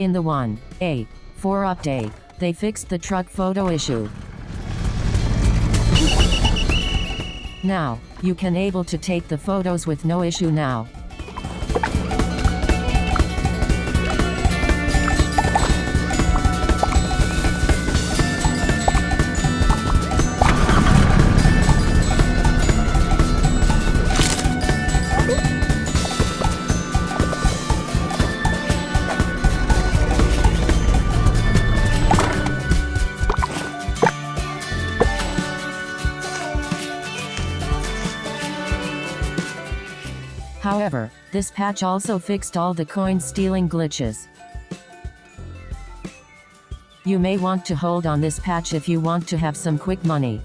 In the 1A 4 update, they fixed the truck photo issue. Now, you can able to take the photos with no issue now. However, this patch also fixed all the coin stealing glitches. You may want to hold on this patch if you want to have some quick money.